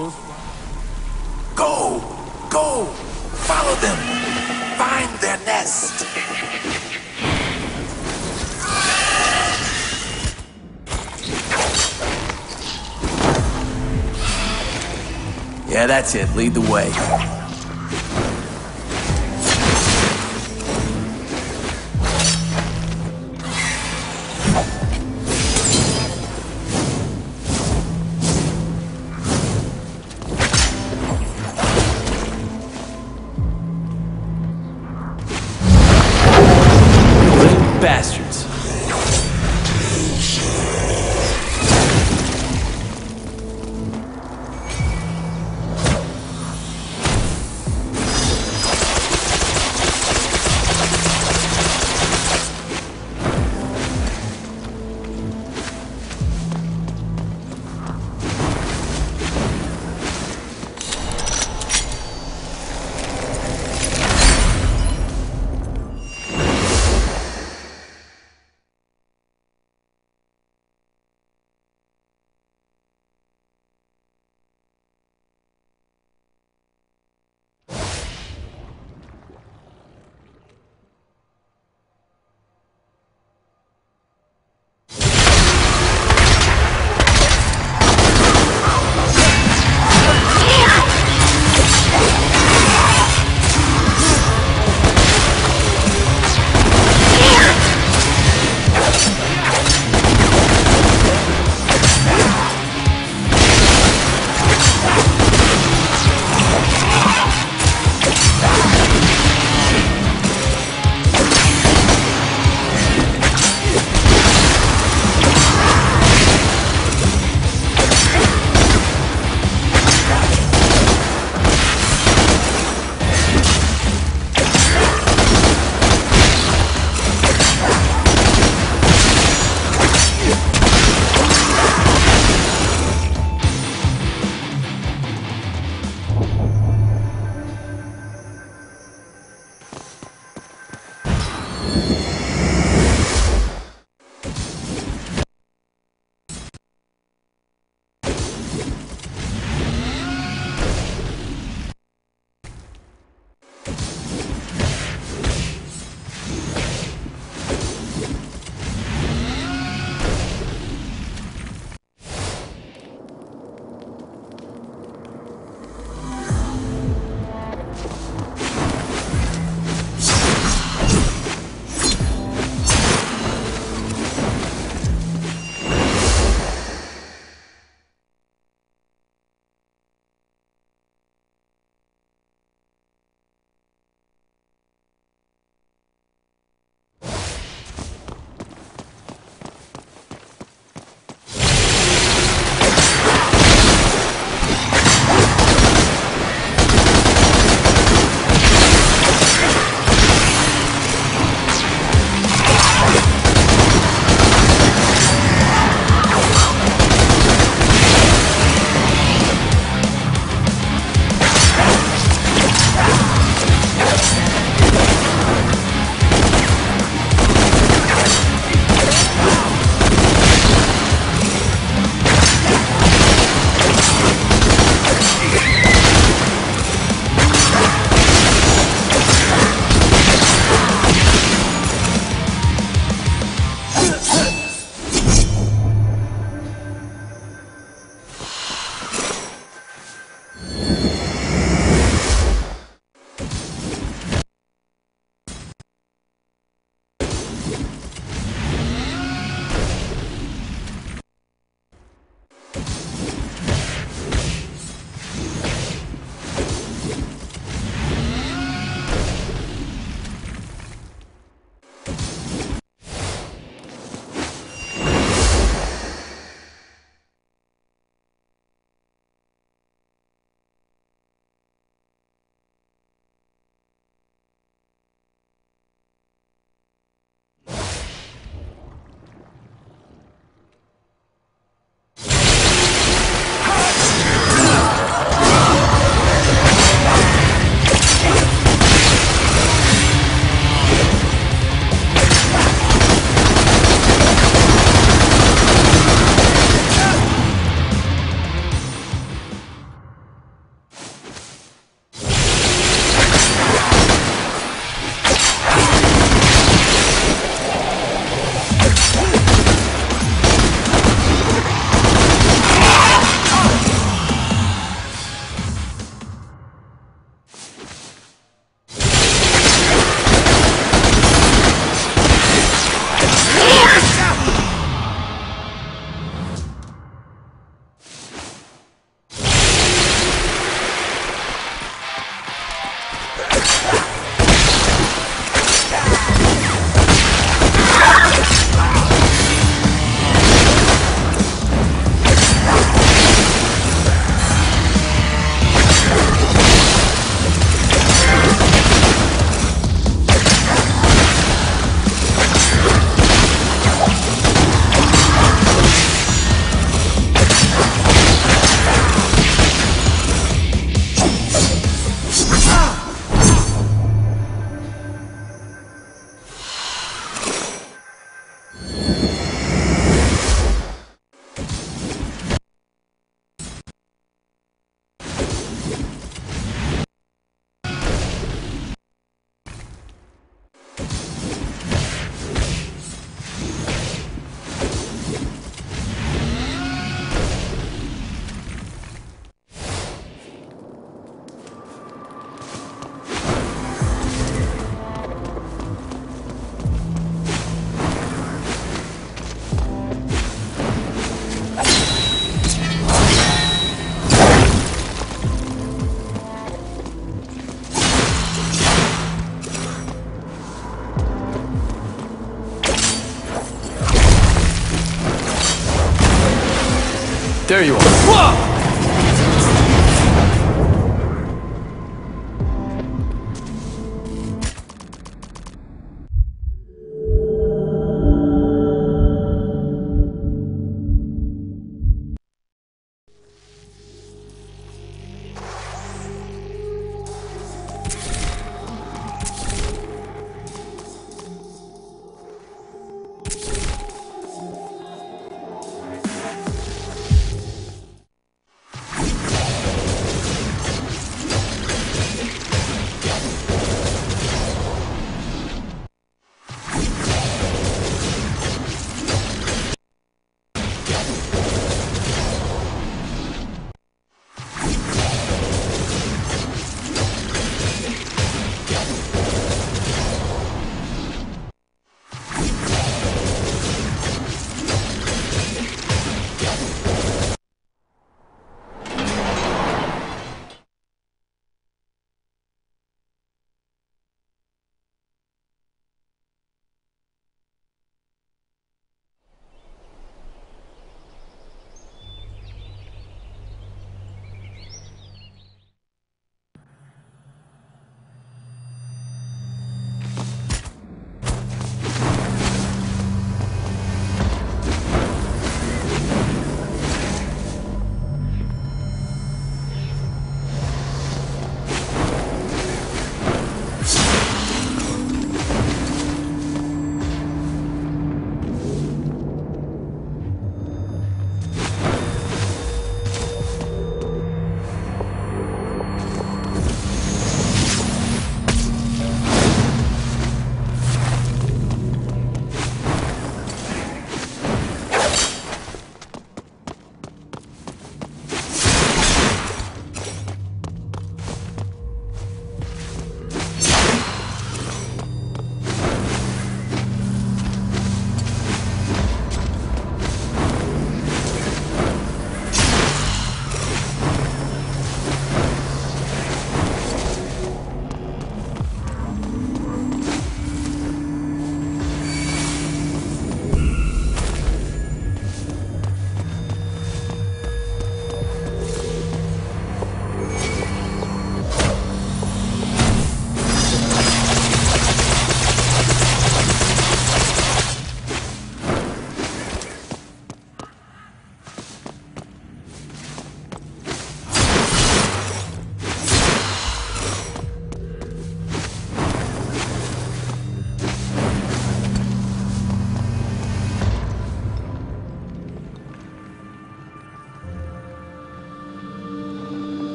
Go! Go! Follow them! Find their nest! Yeah, that's it. Lead the way.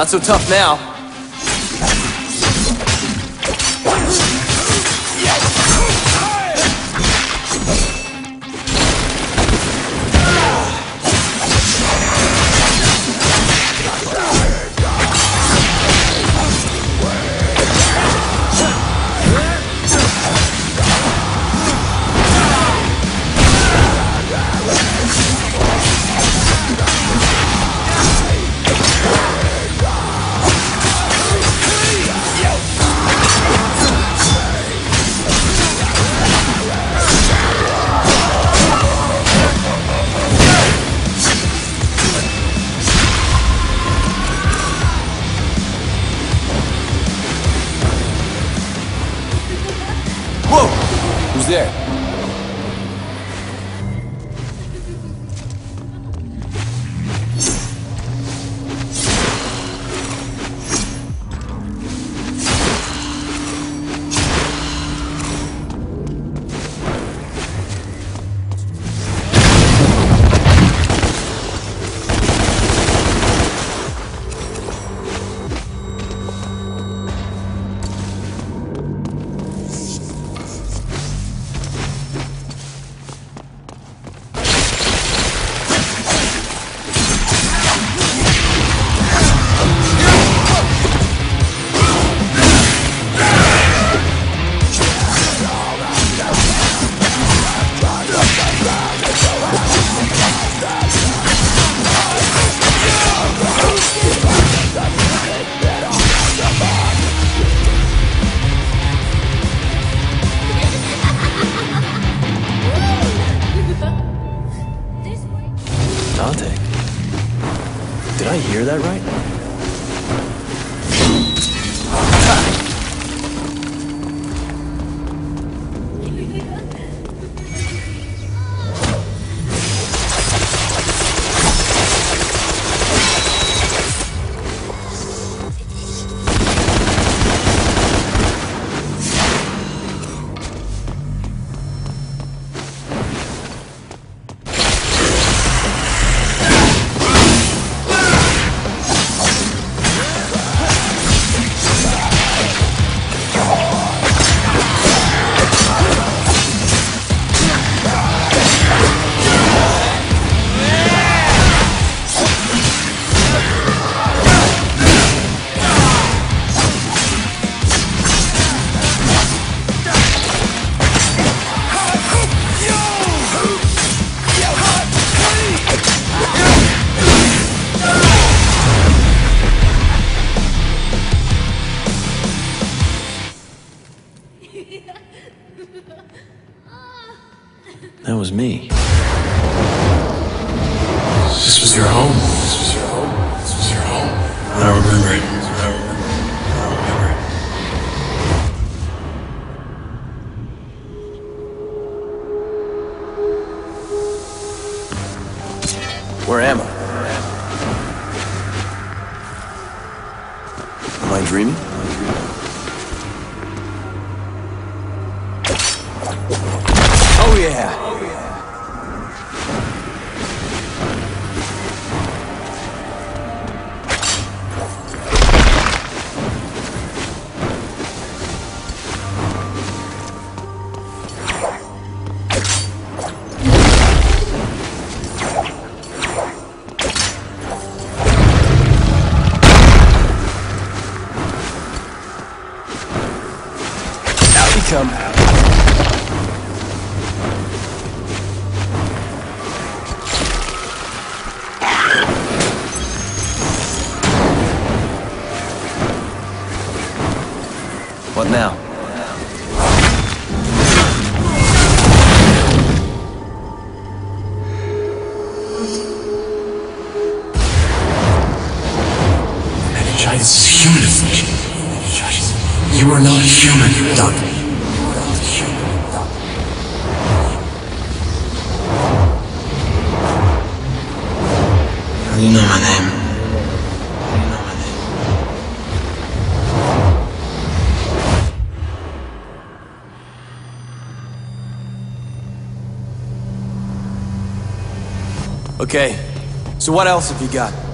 Not so tough now. What now? Energize is human. You are not human, Doctor. Okay, so what else have you got?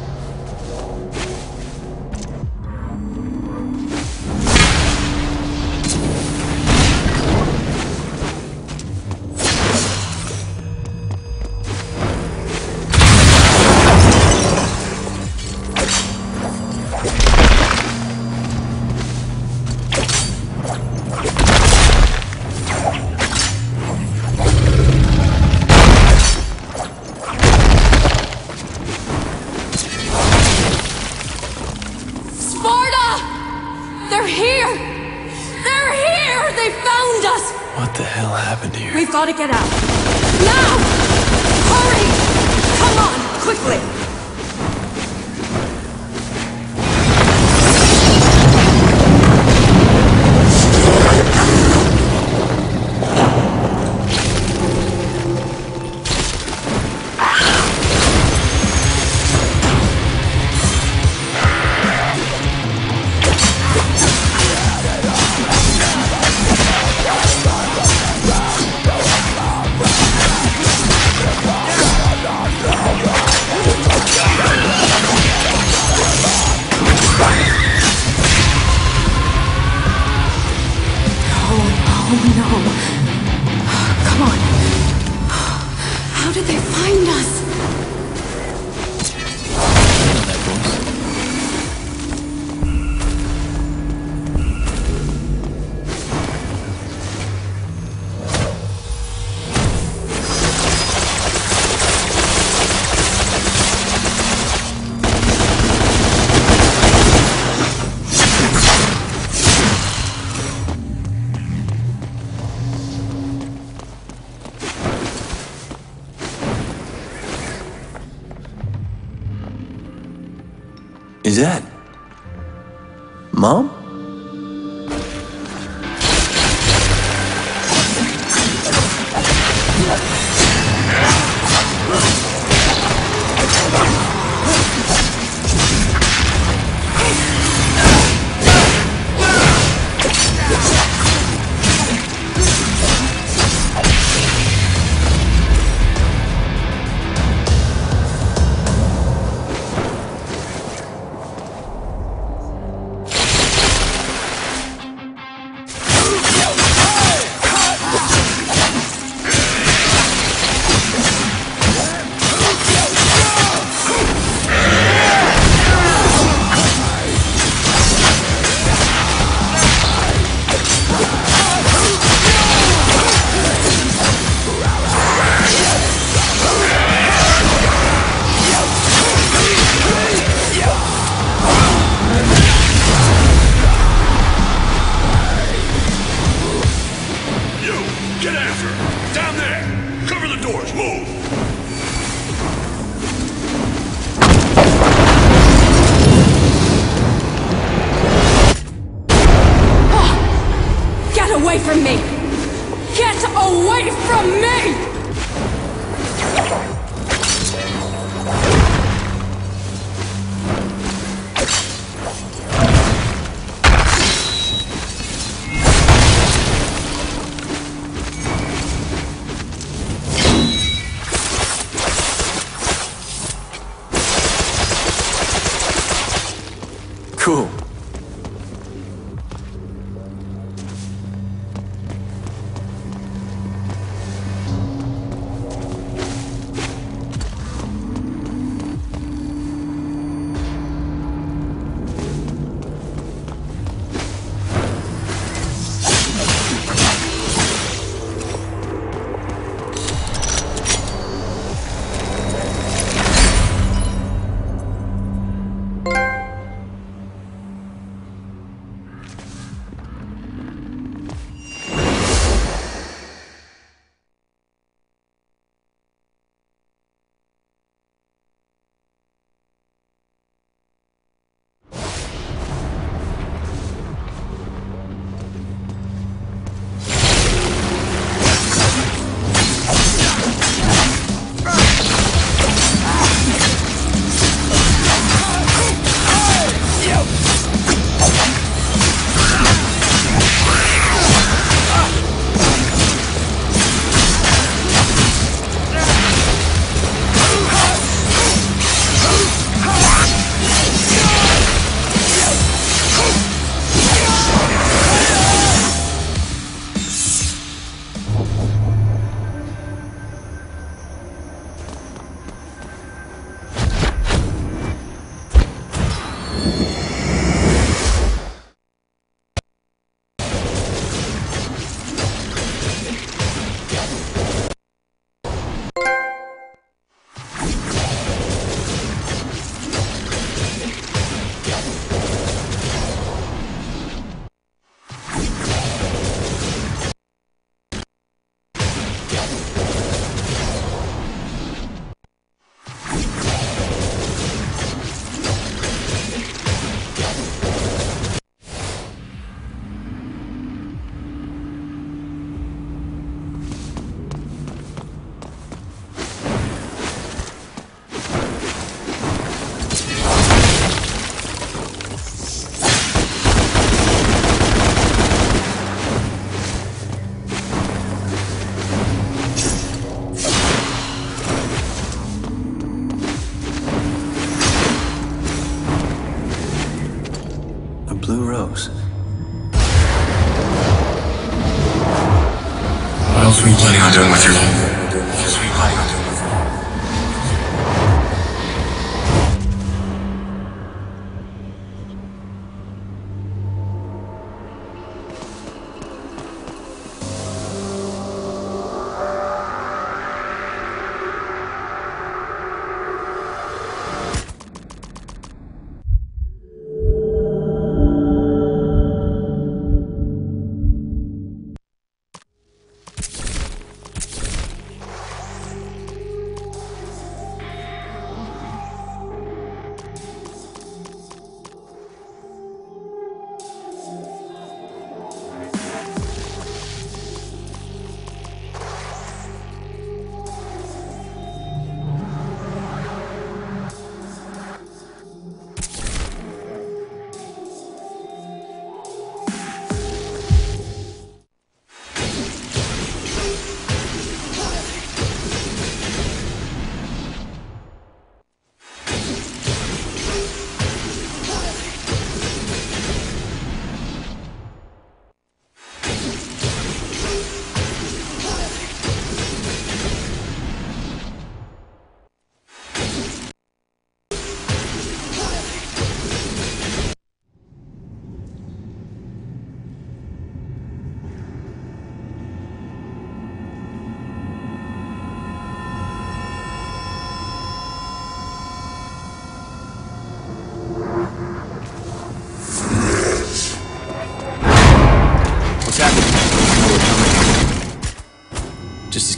Doing with your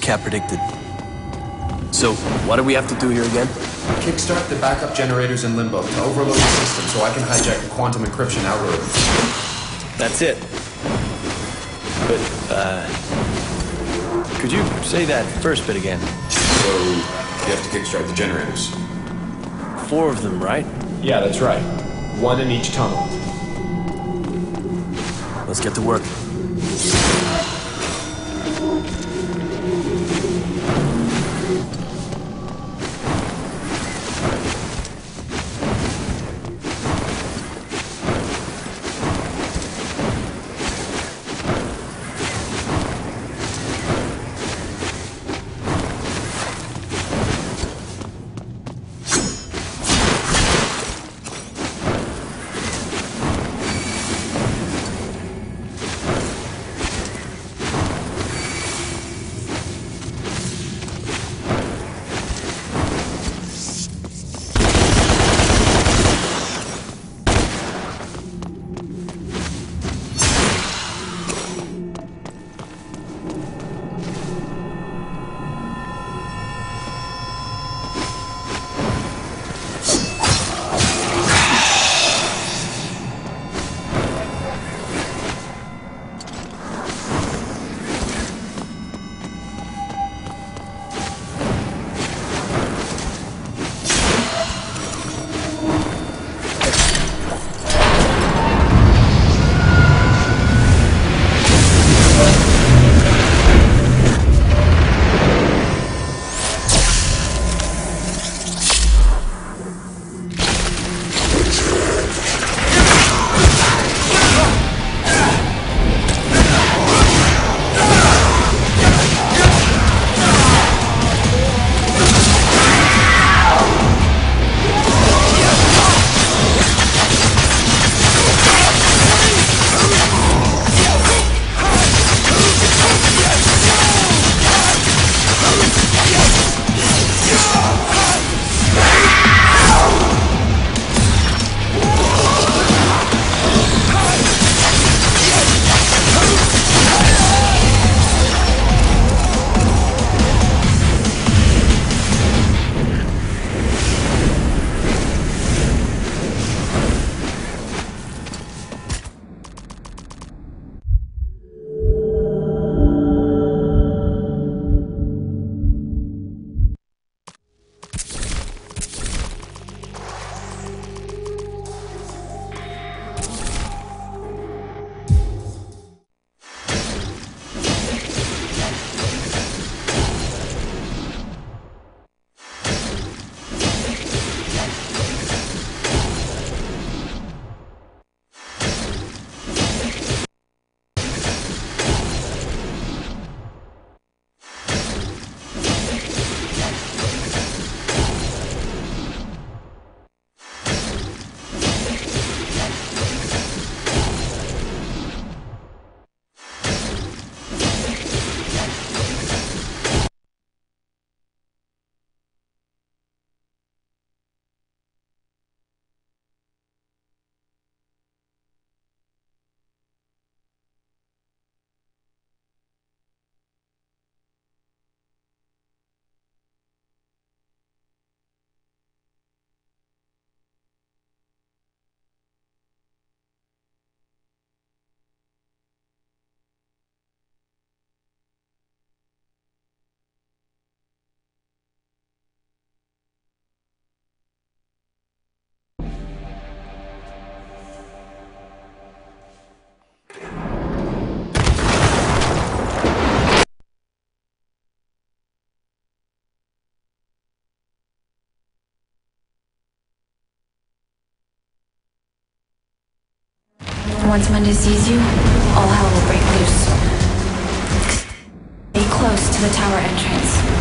Cap predicted. So, what do we have to do here again? Kickstart the backup generators in Limbo to overload the system so I can hijack the quantum encryption algorithm. That's it. But, uh. Could you say that first bit again? So, you have to kickstart the generators. Four of them, right? Yeah, that's right. One in each tunnel. Let's get to work. Once Mundus sees you, all hell will break loose. Stay close to the tower entrance.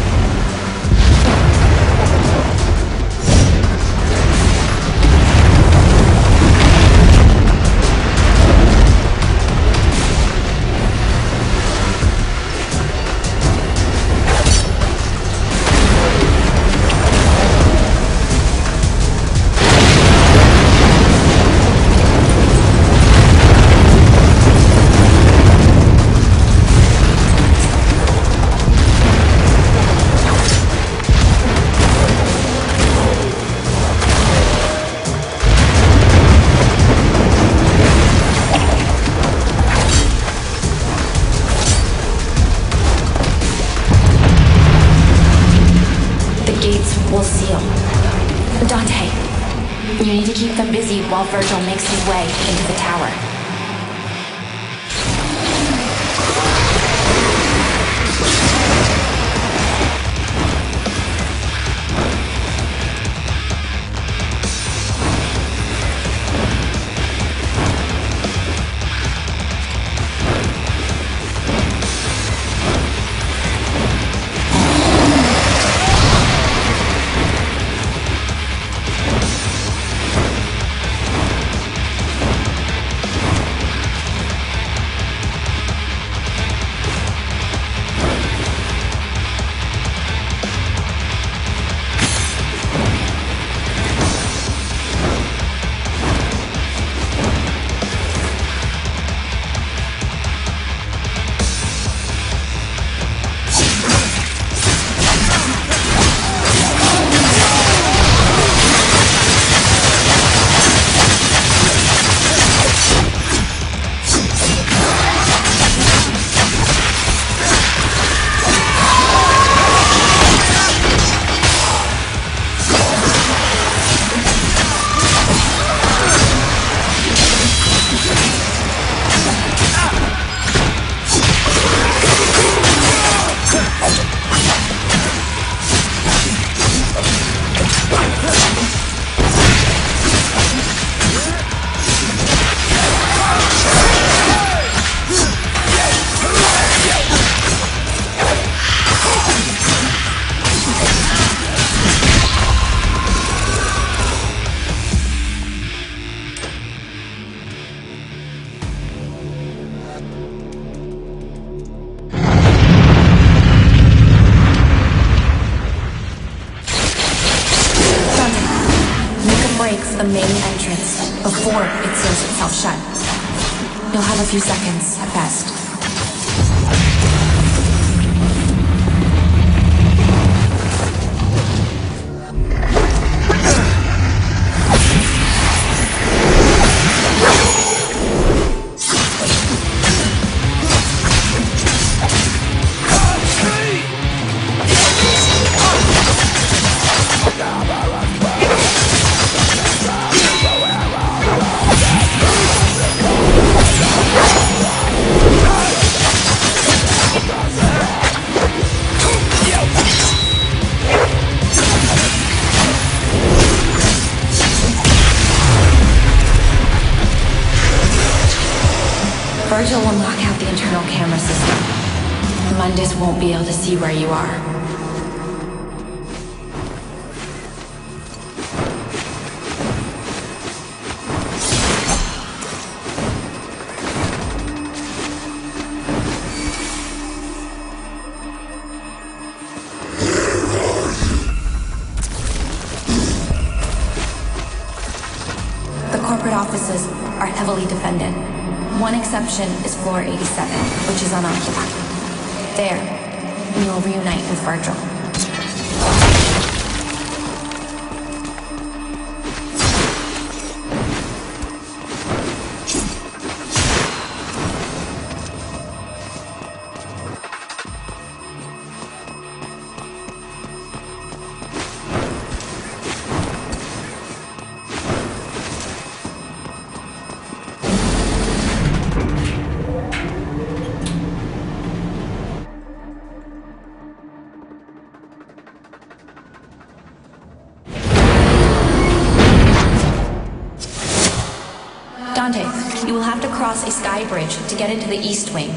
To get into the East Wing.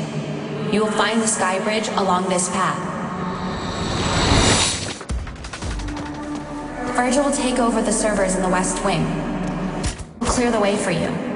You will find the sky bridge along this path. Virgil will take over the servers in the West Wing. We'll clear the way for you.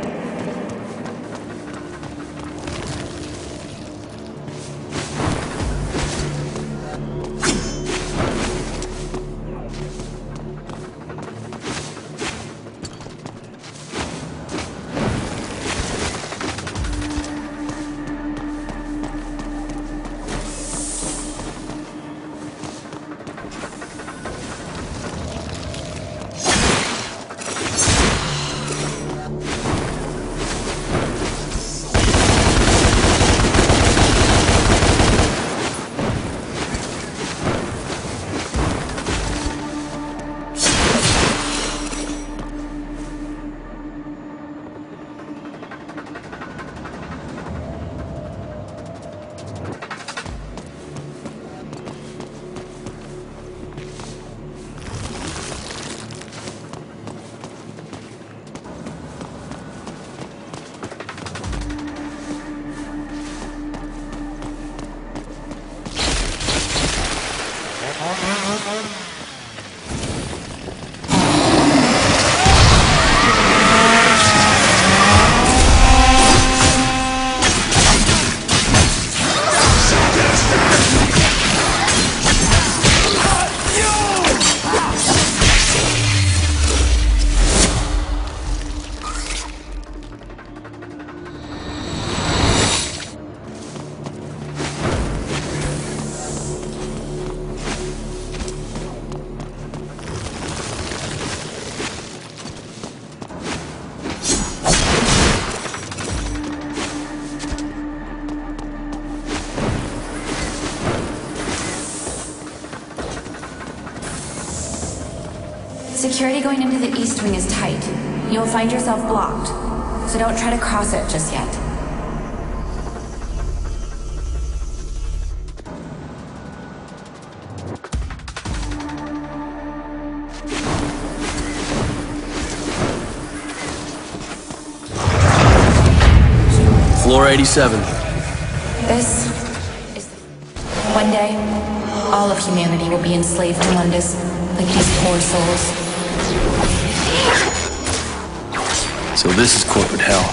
Security going into the East Wing is tight. You'll find yourself blocked, so don't try to cross it just yet. Floor 87. This is one day, all of humanity will be enslaved to Mundus, like these poor souls. So this is corporate hell.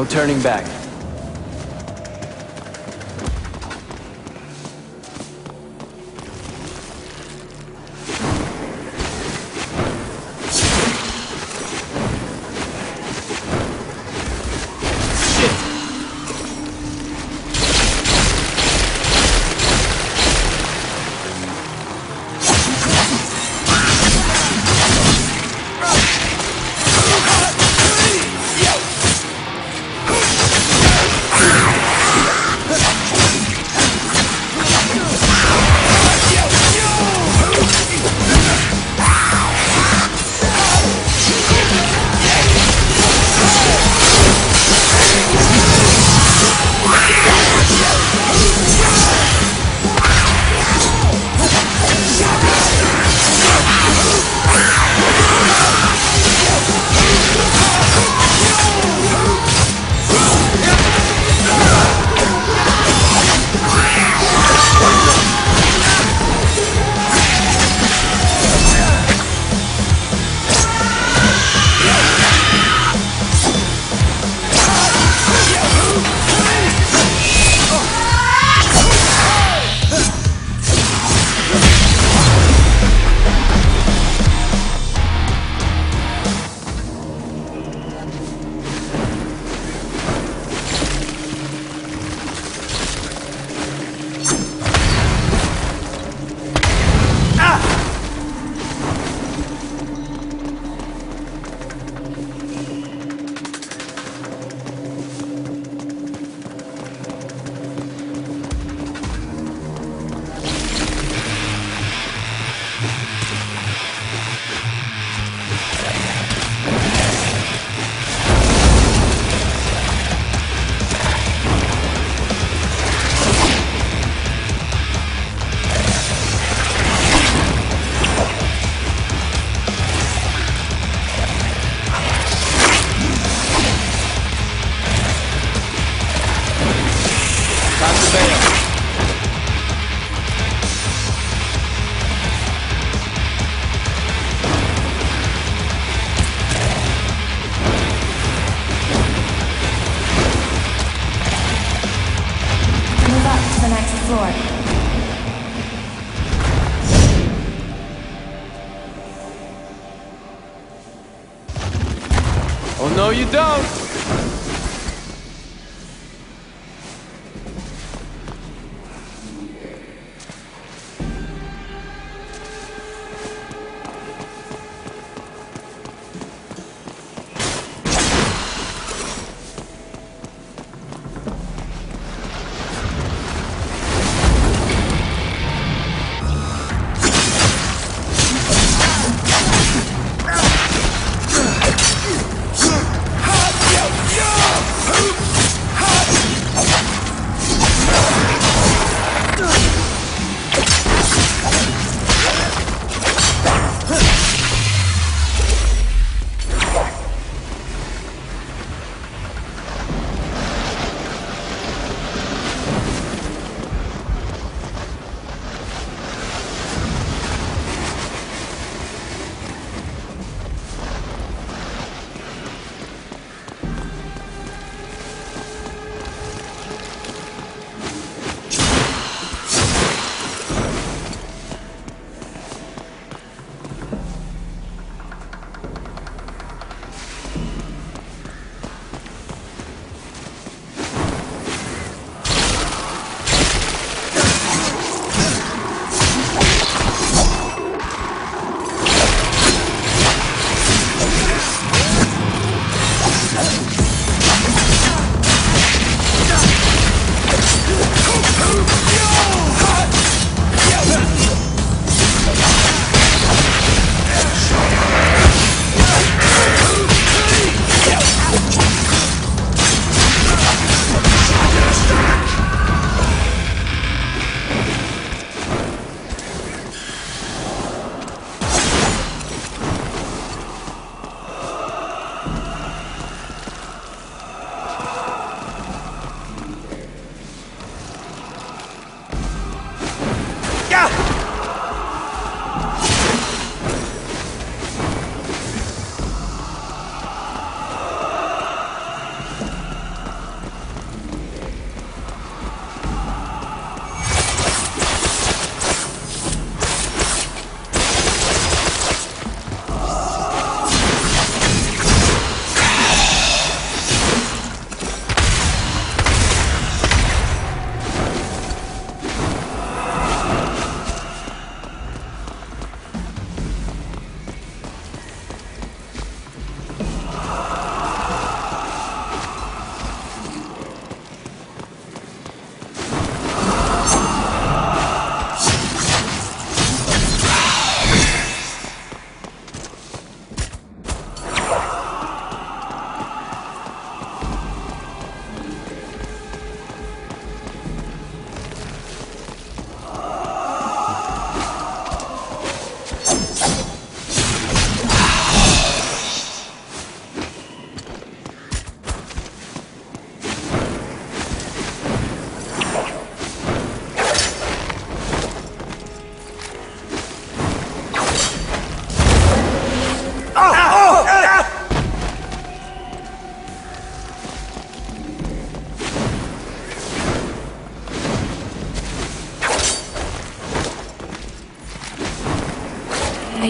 No turning back.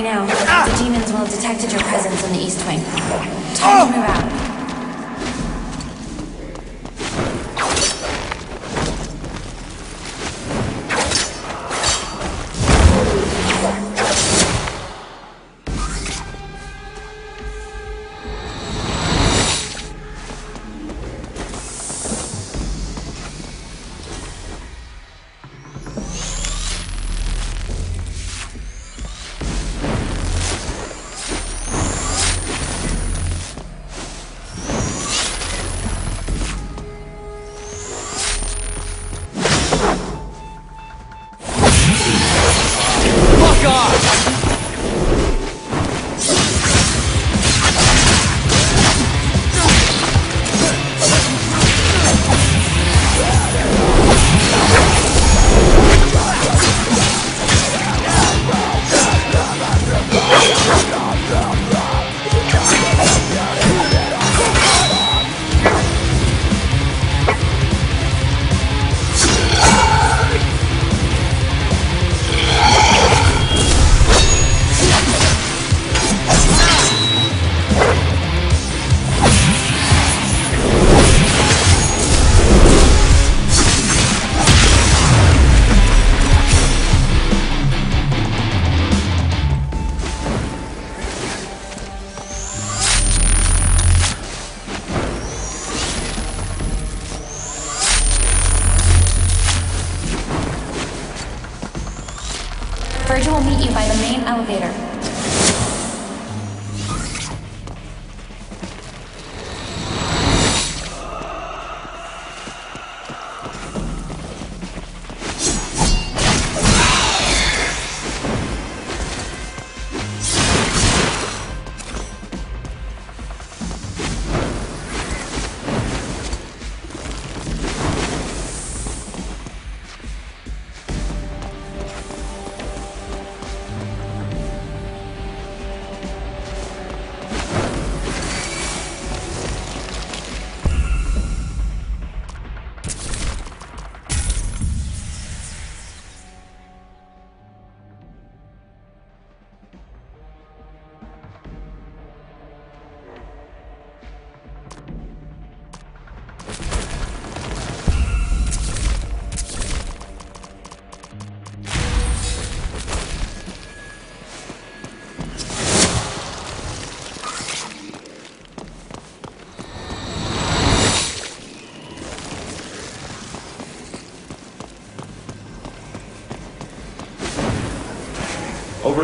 I know. Ah! The demons will have detected your presence in the East Wing. Time to move out.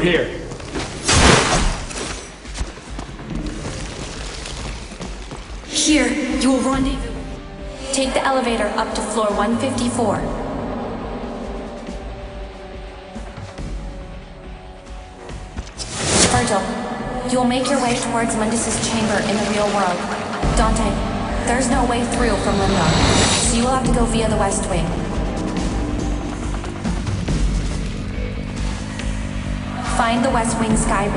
Here. Here, you will rendezvous. Take the elevator up to floor 154. Virgil, you will make your way towards Mundus's chamber in the real world. Dante, there's no way through from Limbo, so you will have to go via the West Wing. Find the West Wing Sky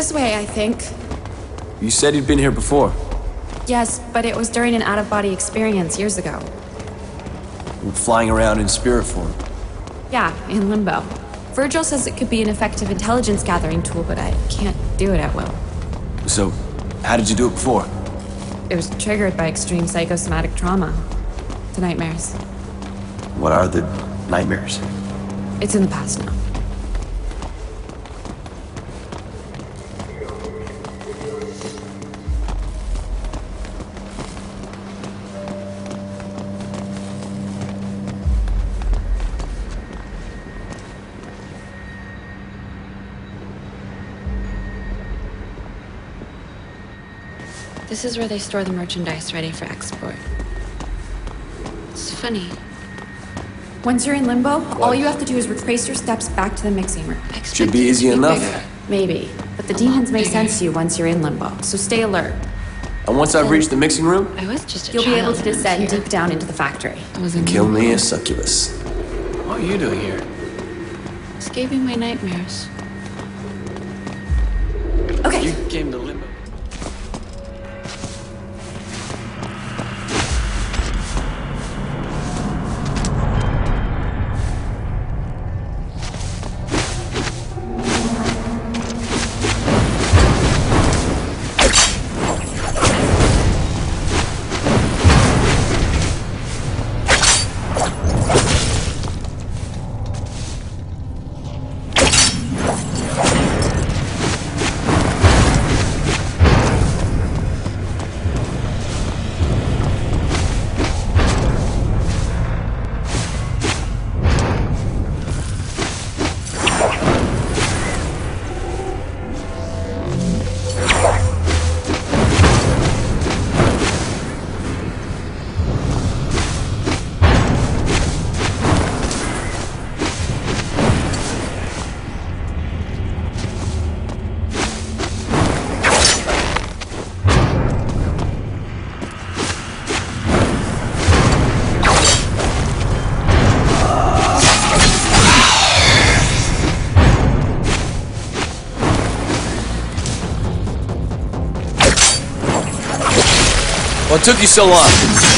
This way, I think. You said you'd been here before. Yes, but it was during an out of body experience years ago. Flying around in spirit form. Yeah, in limbo. Vergil says it could be an effective intelligence gathering tool, but I can't do it at will. So, how did you do it before? It was triggered by extreme psychosomatic trauma. The nightmares. What are the nightmares? It's in the past now. This is where they store the merchandise ready for export. It's funny. Once you're in limbo, all you have to do is retrace your steps back to the mixing room. Should be easy enough. Maybe. But the demons may sense you once you're in limbo, so stay alert. And once I've reached the mixing room, I was just a You'll be able to when I was descend here. deep down into the factory. I was in kill me a succubus. What are you doing here? Escaping my nightmares. What took you so long?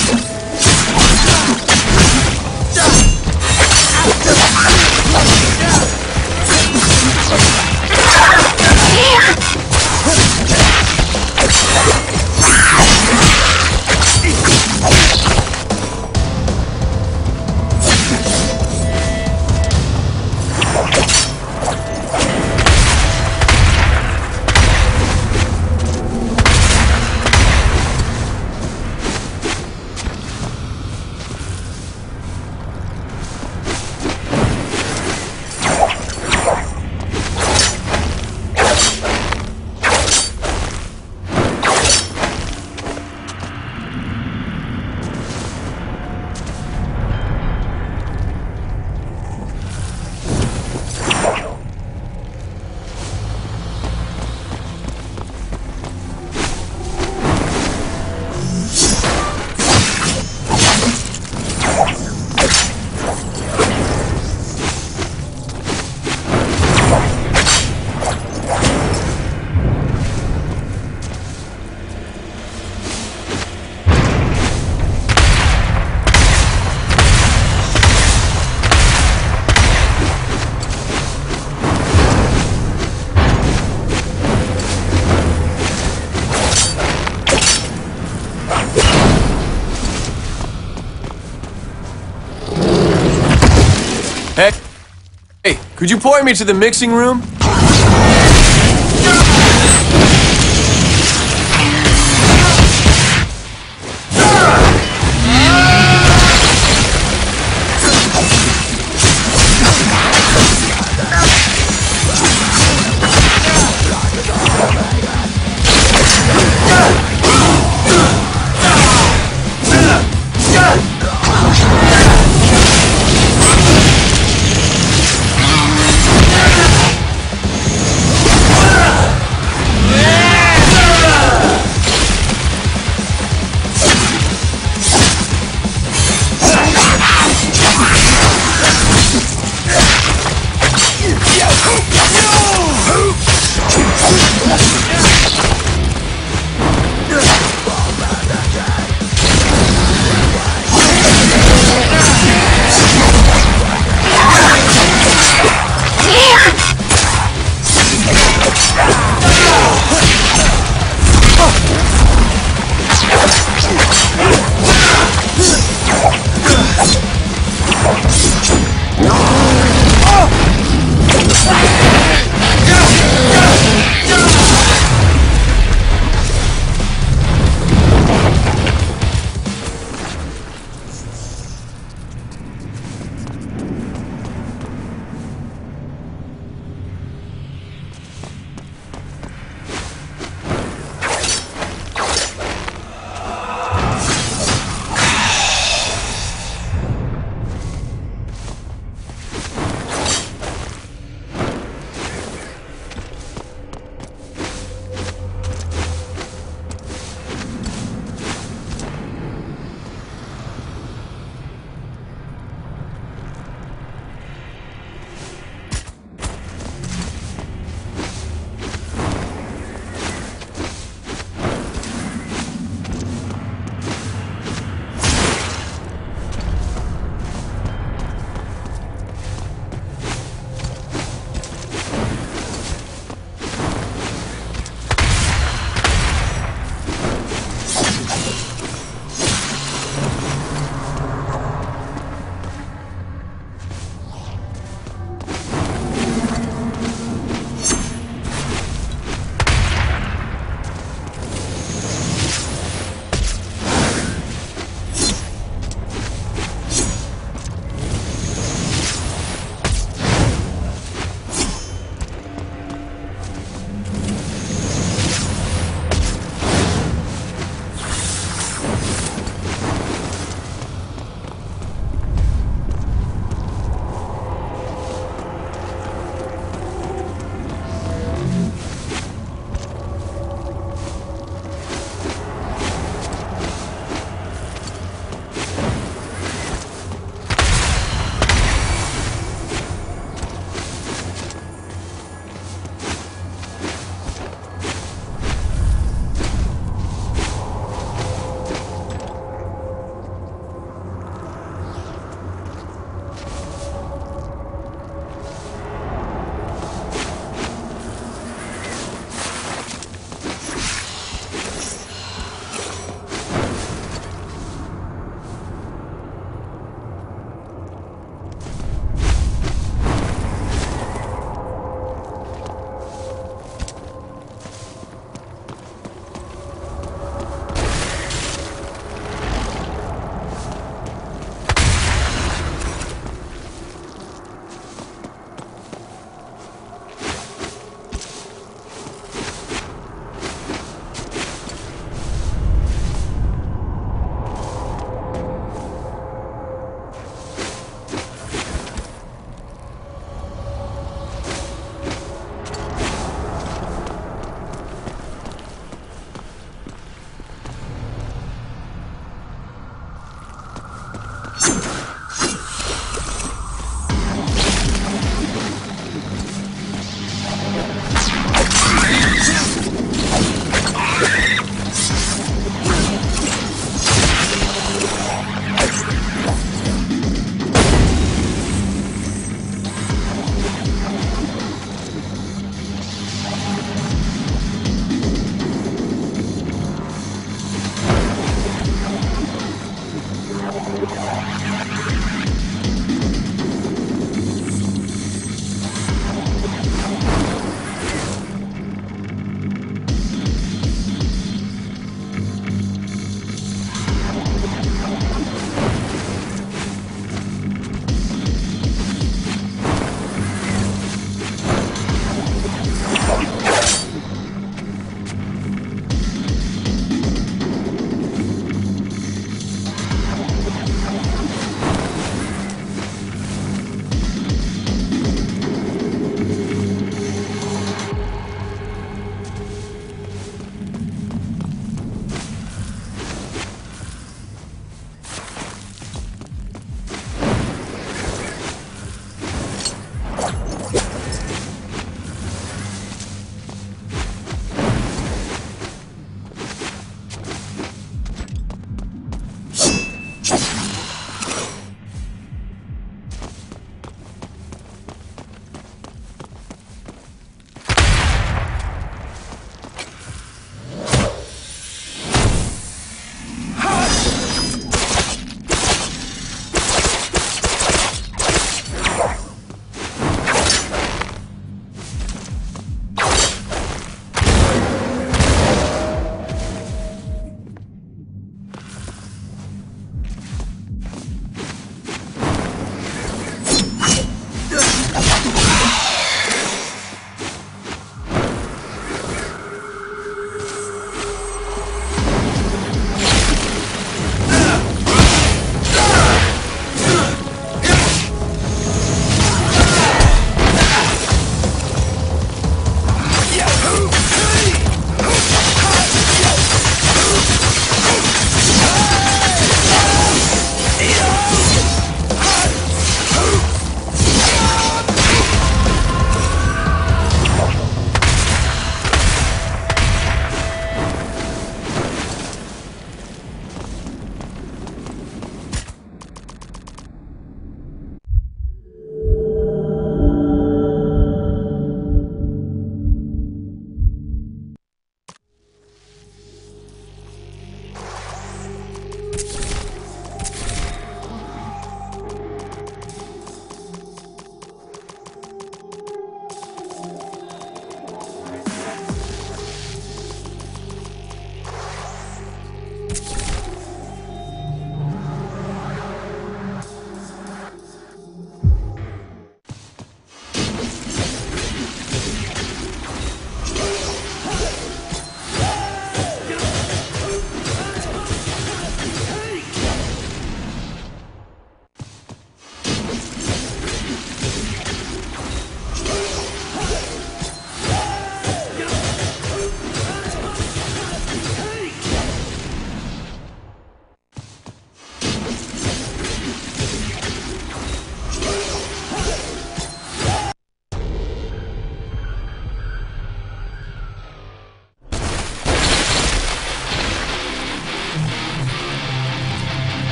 Could you point me to the mixing room?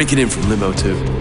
Breaking in from Limbo, too.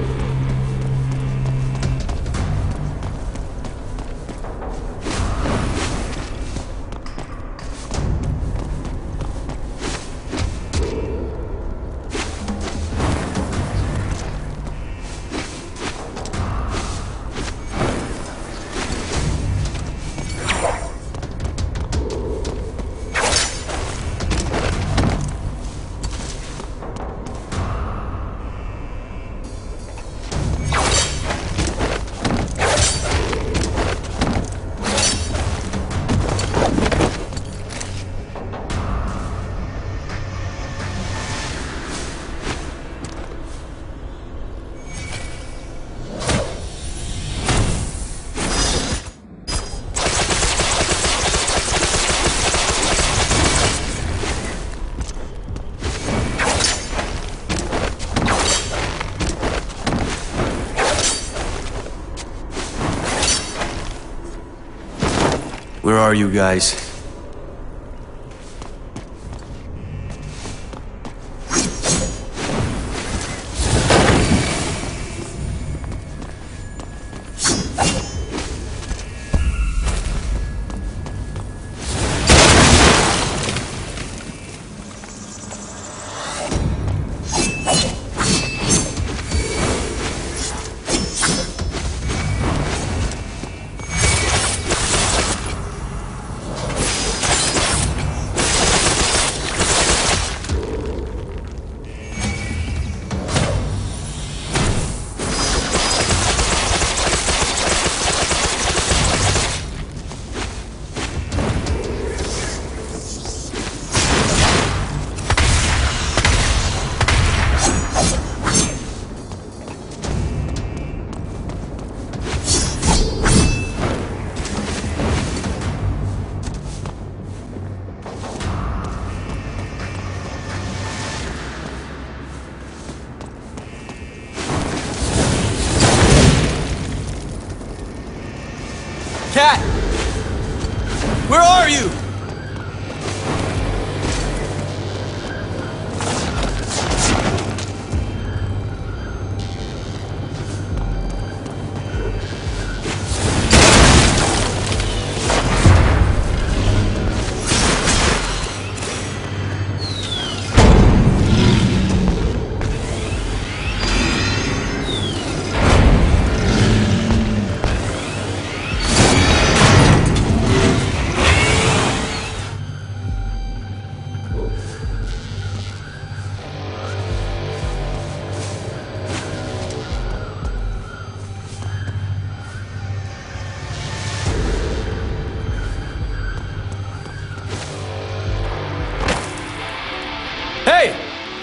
Are you guys?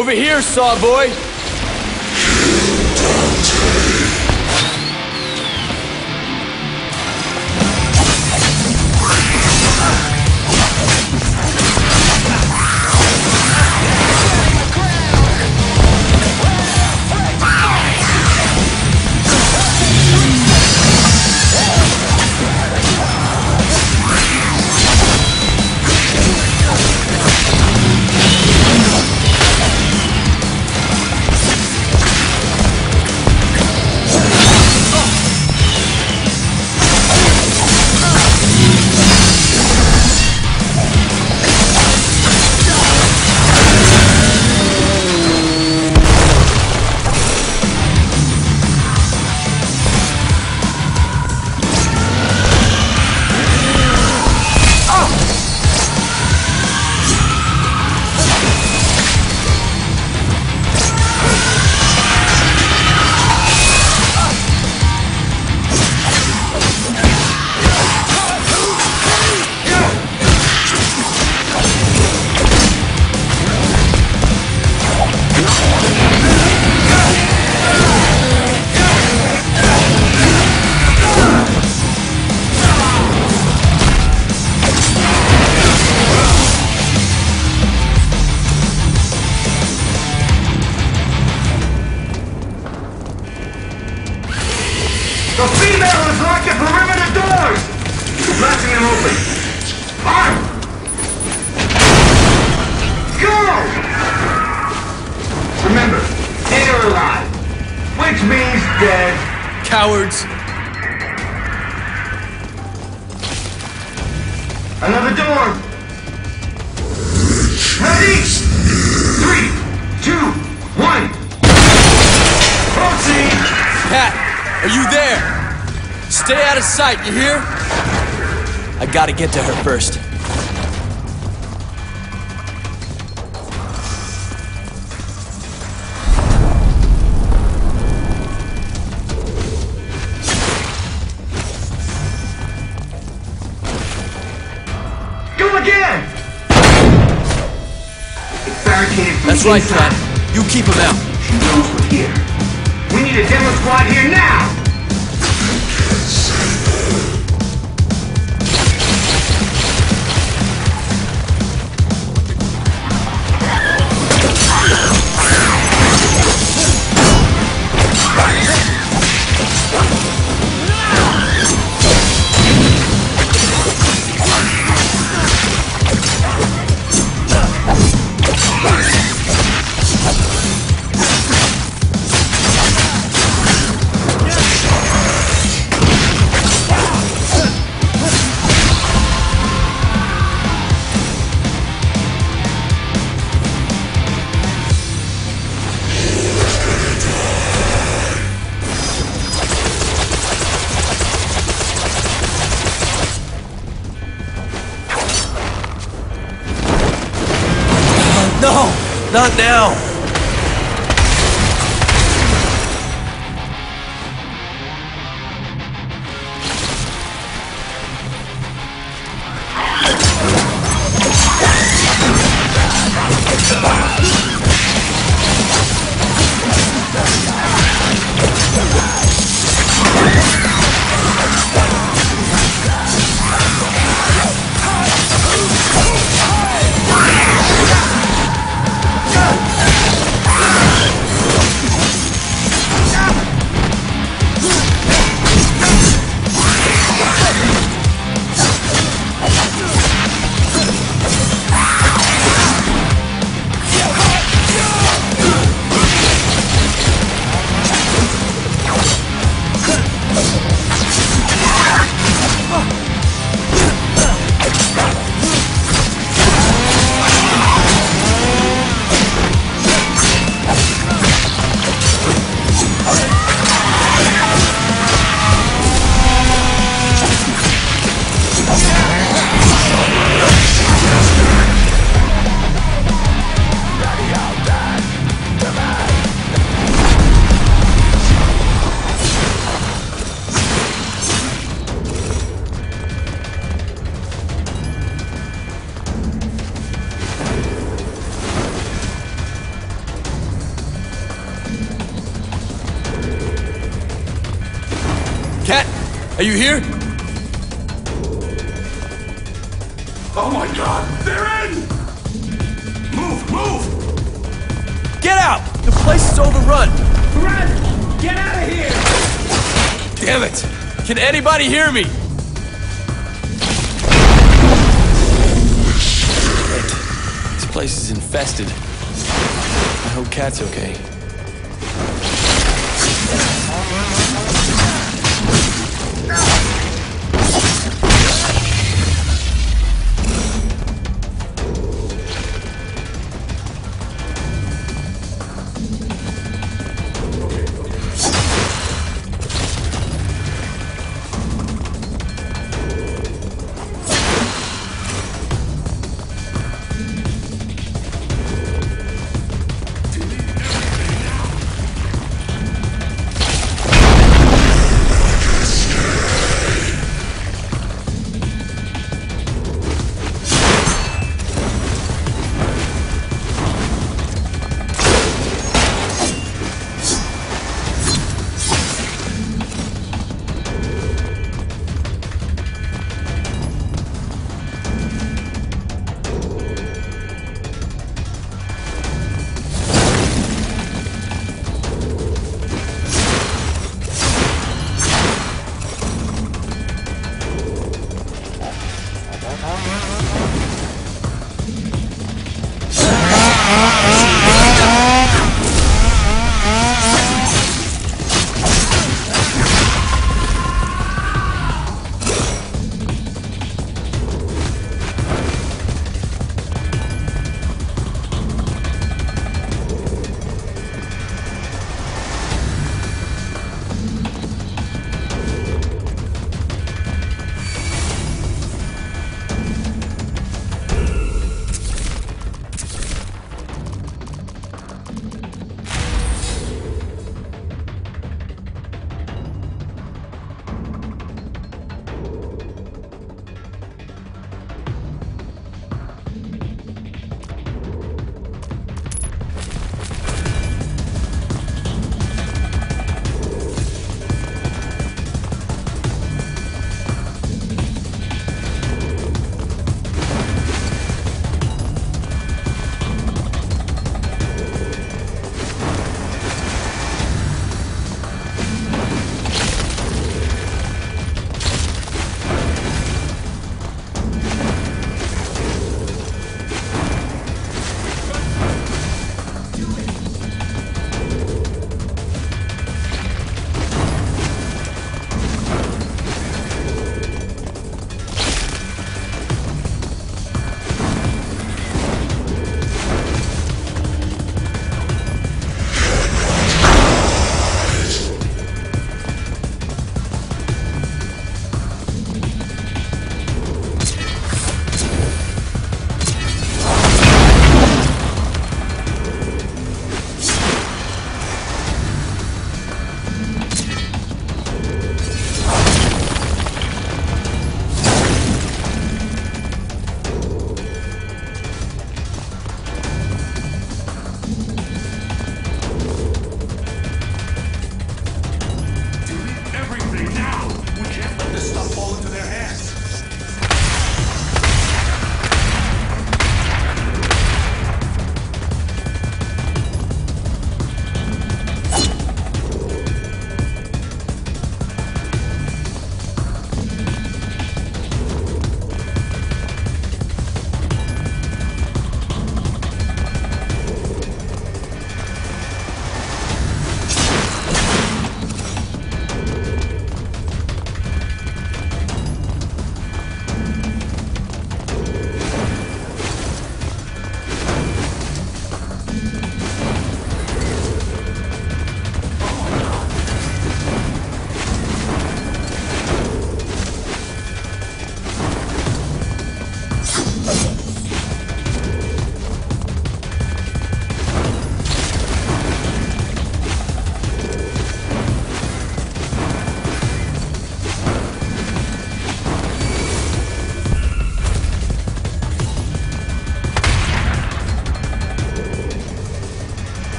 Over here, Sawboy! Get to her first. Do again. It's barricaded from That's right. Kat. You keep him out. She knows we're here. We need a demo squad here now. Kat, are you here? Oh my god, they're in! Move, move! Get out! The place is overrun! Run! Get out of here! Damn it! Can anybody hear me? This place is infested. I hope Kat's okay.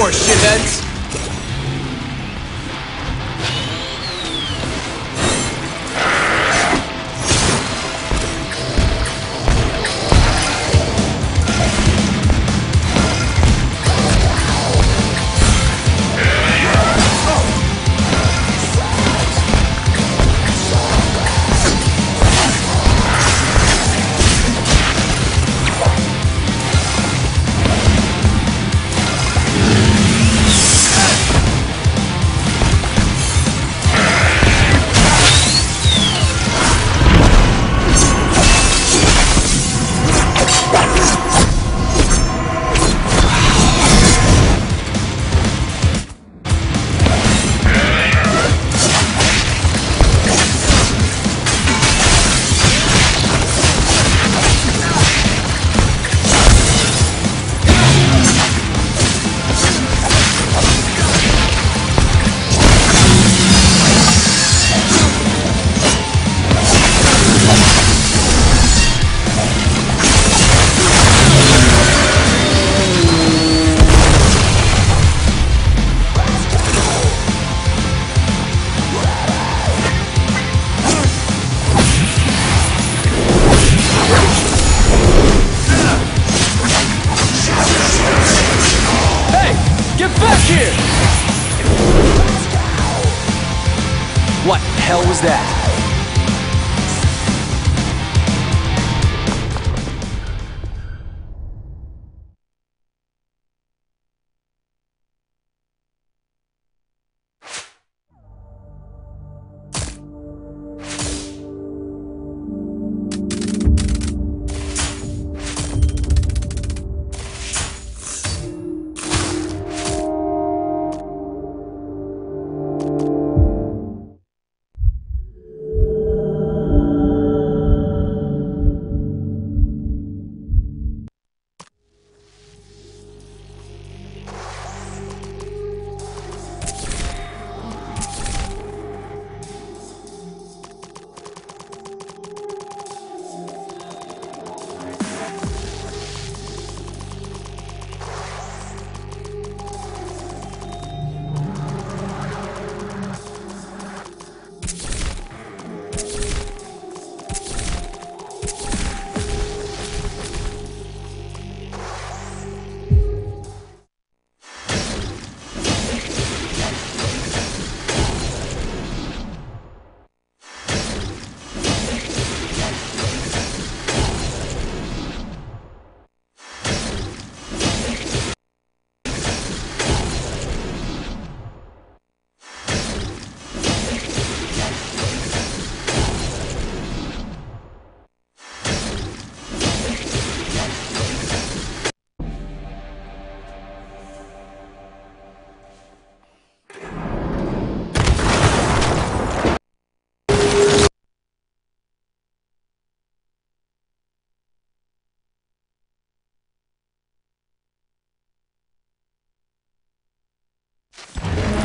For, shitheads?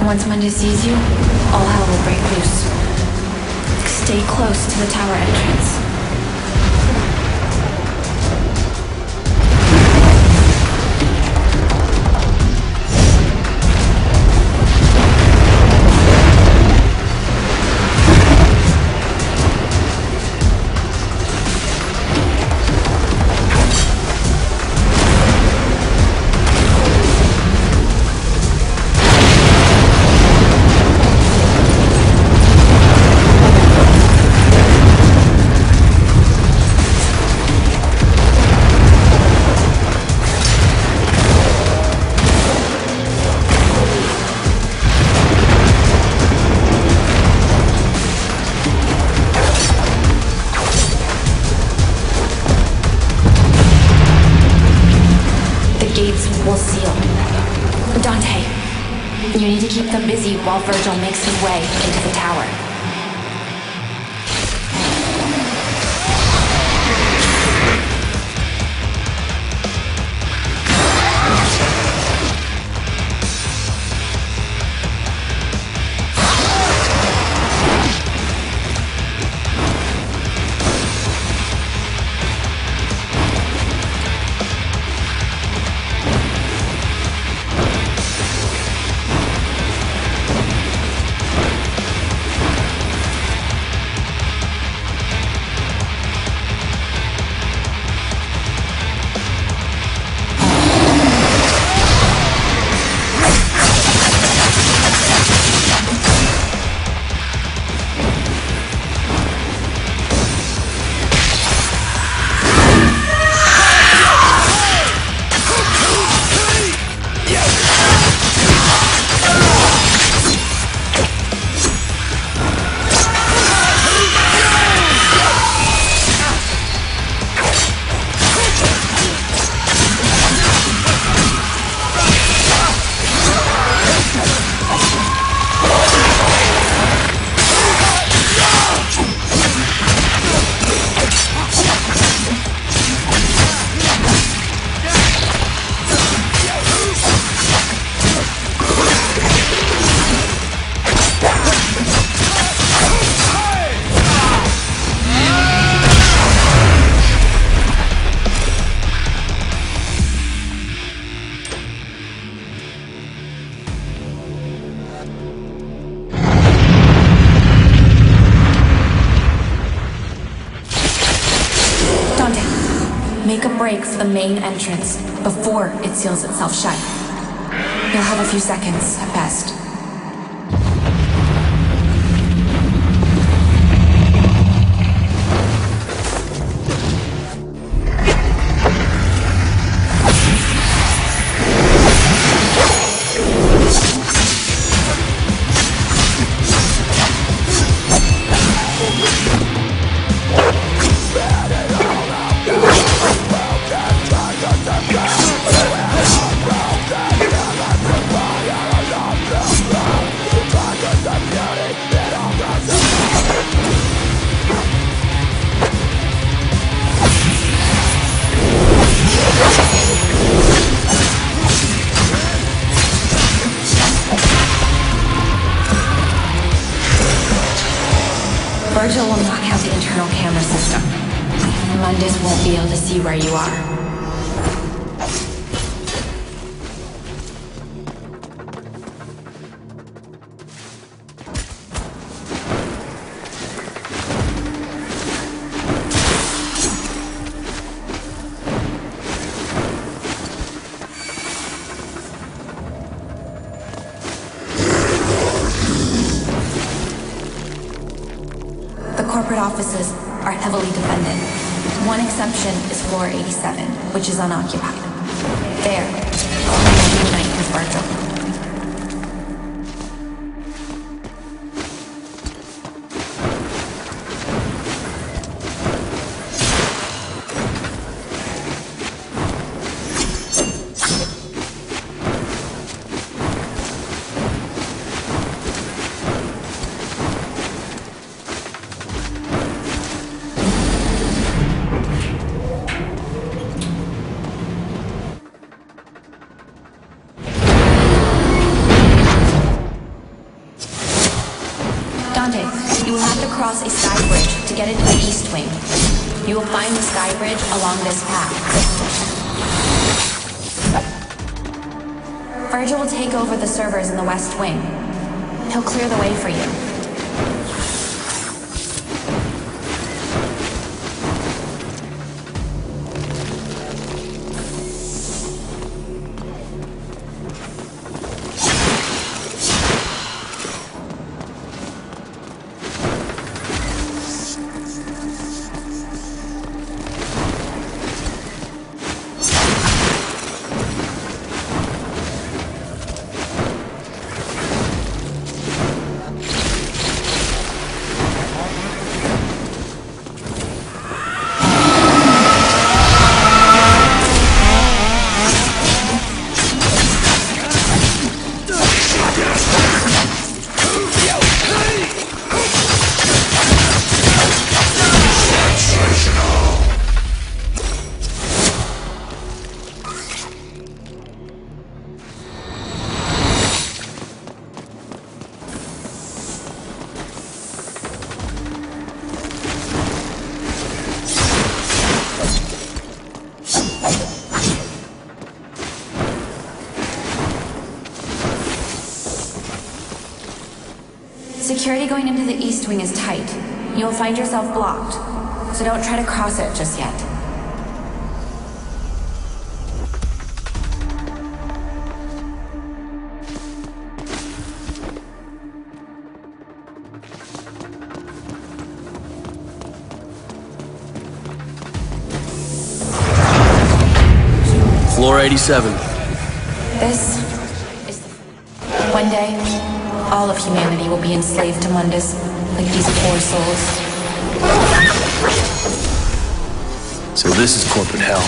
Once Mundus sees you, all hell will break loose. Stay close to the tower entrance. the main entrance before it seals itself shut. You'll have a few seconds at best. west wing. He'll clear the way for you. Find yourself blocked, so don't try to cross it just yet. Floor 87. This is the... One day, all of humanity will be enslaved to Mundus, like these poor souls. This is corporate hell.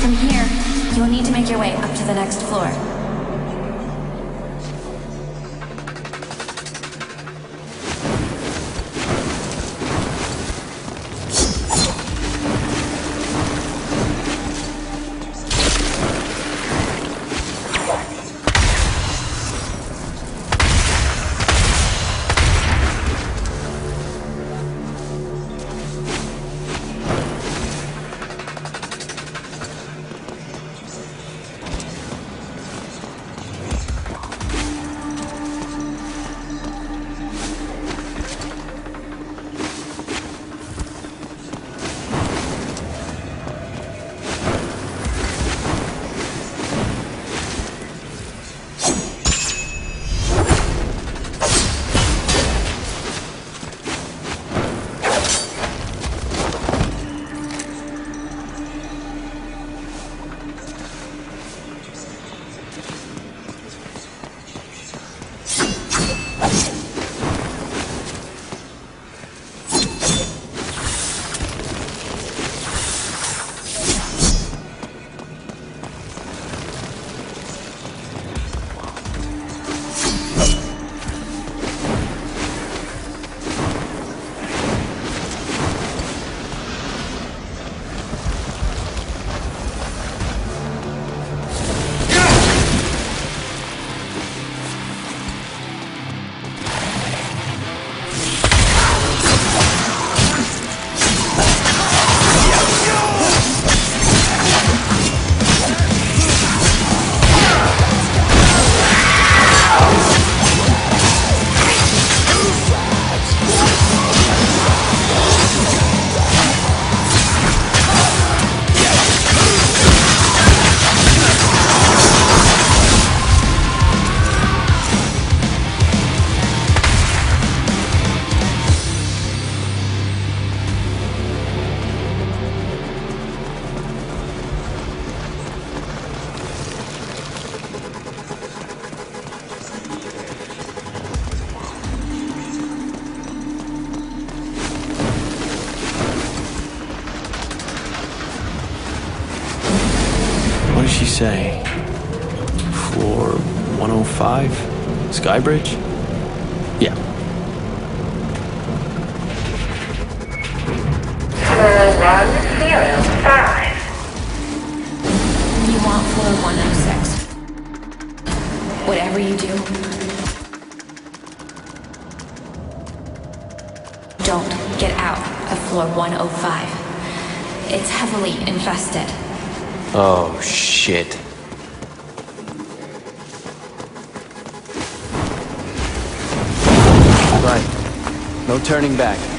From here, you will need to make your way up to the next floor. Say? Floor 105? Skybridge? Yeah. Floor 105. You want floor 106. Whatever you do, don't get out of floor 105. It's heavily infested. Oh, shit. Right. No turning back.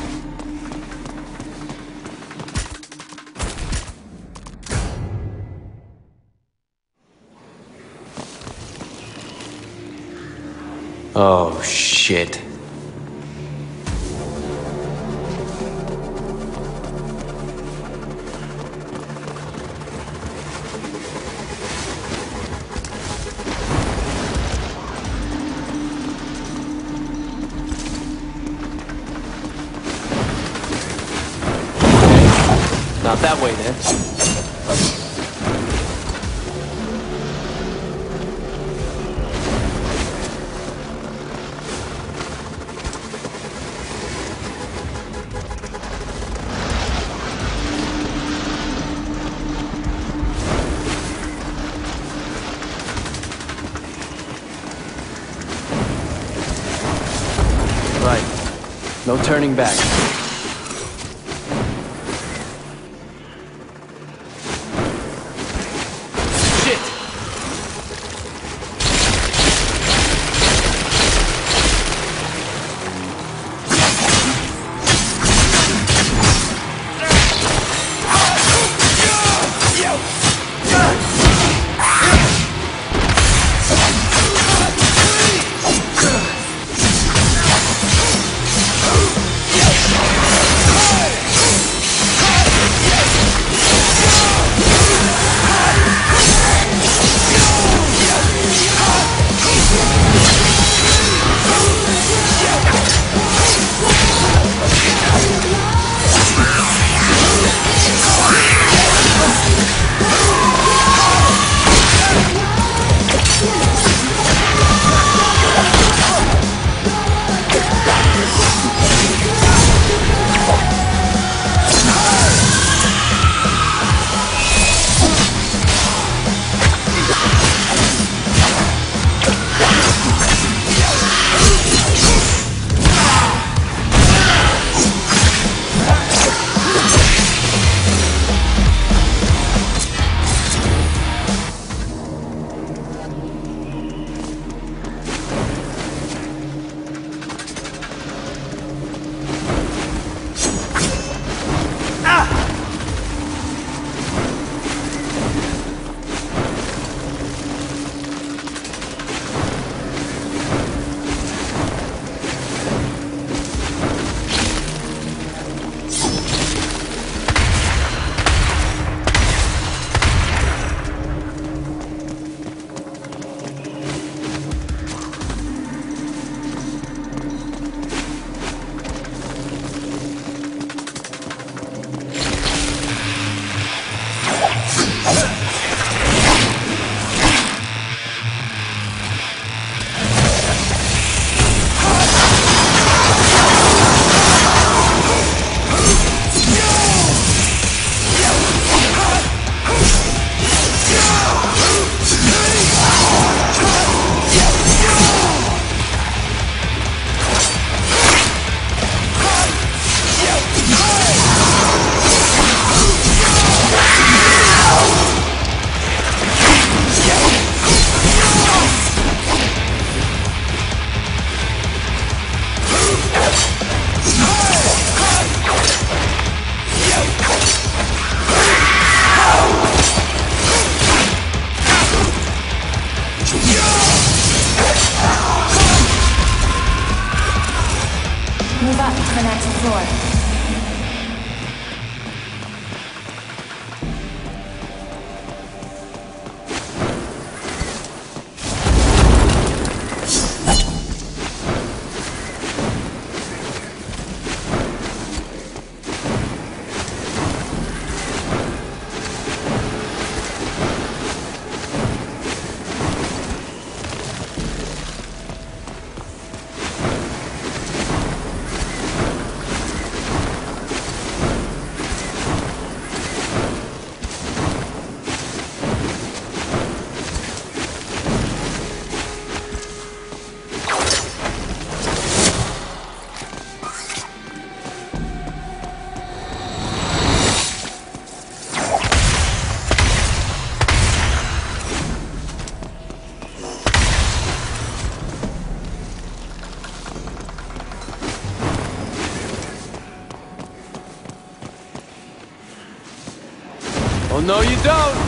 No, you don't!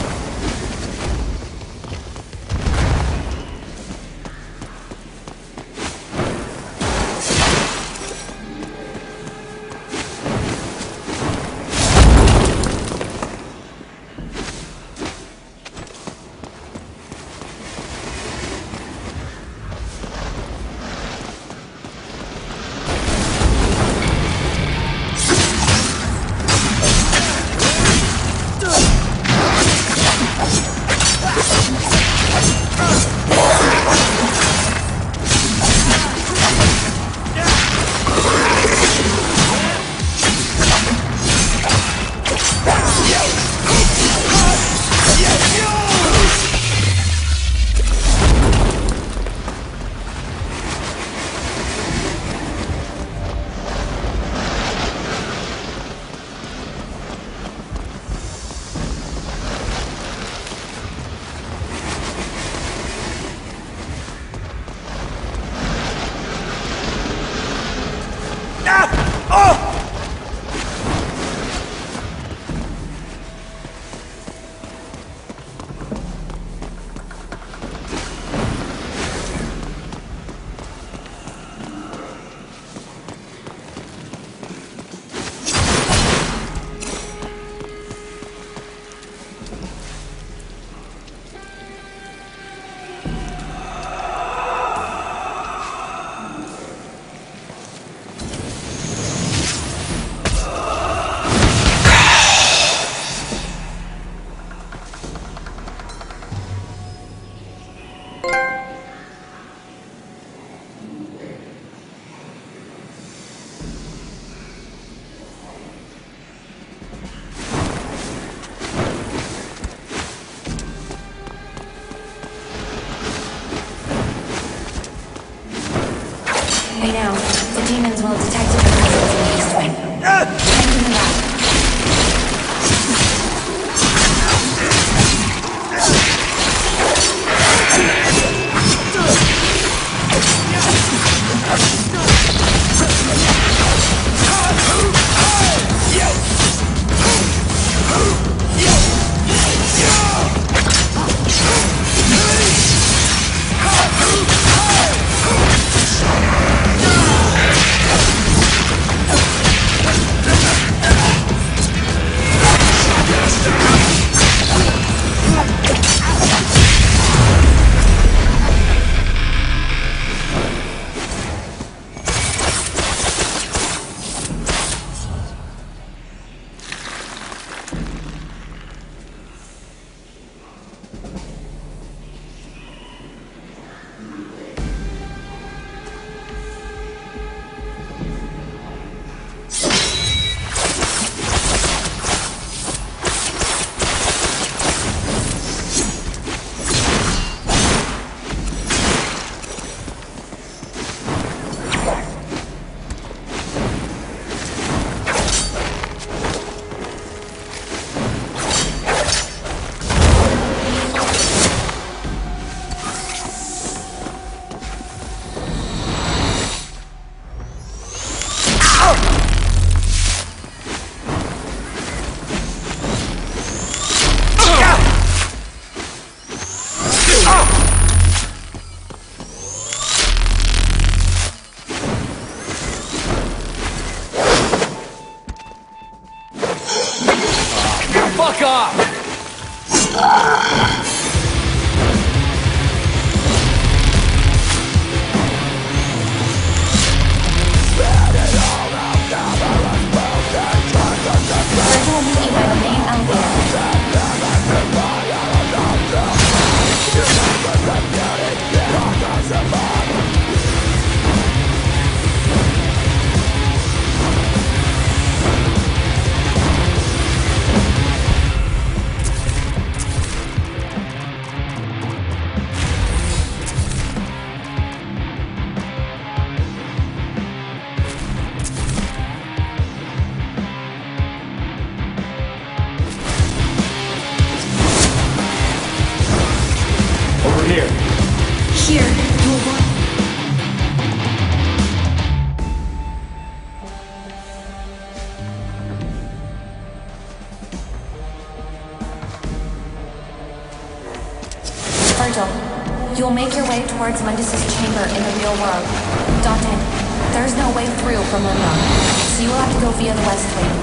Towards chamber in the real world. Dante, there's no way through from Limbo, so you will have to go via the west wing.